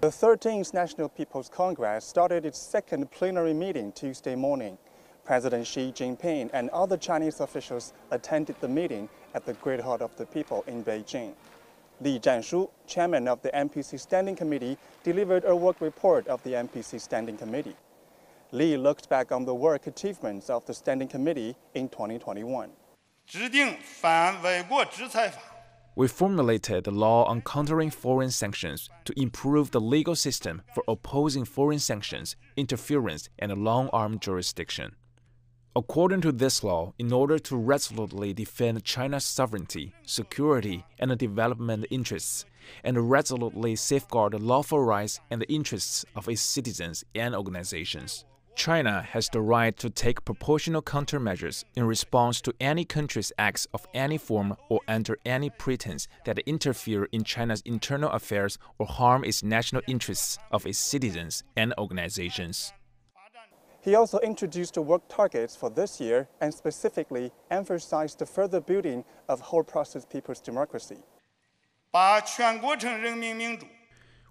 The 13th National People's Congress started its second plenary meeting Tuesday morning. President Xi Jinping and other Chinese officials attended the meeting at the Great Hall of the People in Beijing. Li Zhanshu, chairman of the NPC Standing Committee, delivered a work report of the NPC Standing Committee. Li looked back on the work achievements of the Standing Committee in 2021. We formulated the law on countering foreign sanctions to improve the legal system for opposing foreign sanctions, interference, and long arm jurisdiction. According to this law, in order to resolutely defend China's sovereignty, security, and development interests, and resolutely safeguard the lawful rights and the interests of its citizens and organizations, China has the right to take proportional countermeasures in response to any country's acts of any form or under any pretense that interfere in China's internal affairs or harm its national interests of its citizens and organizations. He also introduced the work targets for this year and specifically emphasized the further building of whole process people's democracy. 把全过程人民民主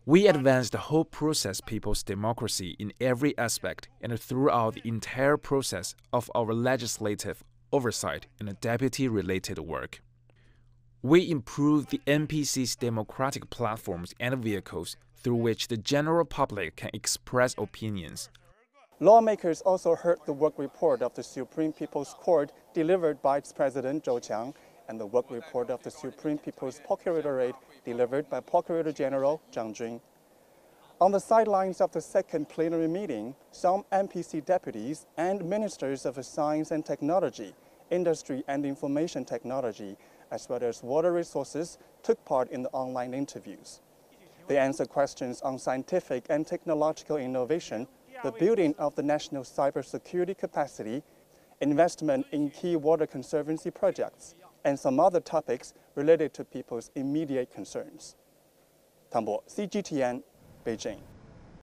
We advance the whole process people's democracy in every aspect and throughout the entire process of our legislative oversight and deputy related work. We improve the NPC's democratic platforms and vehicles through which the general public can express opinions. Lawmakers also heard the work report of the Supreme People's Court delivered by its President Zhou Qiang and the work report of the Supreme People's Procuratorate delivered by Procurator General Zhang Jun. On the sidelines of the second plenary meeting, some NPC deputies and ministers of science and technology, industry and information technology, as well as water resources, took part in the online interviews. They answered questions on scientific and technological innovation, the building of the national cybersecurity capacity, investment in key water conservancy projects, and some other topics related to people's immediate concerns. 唐博 CGTN 北京。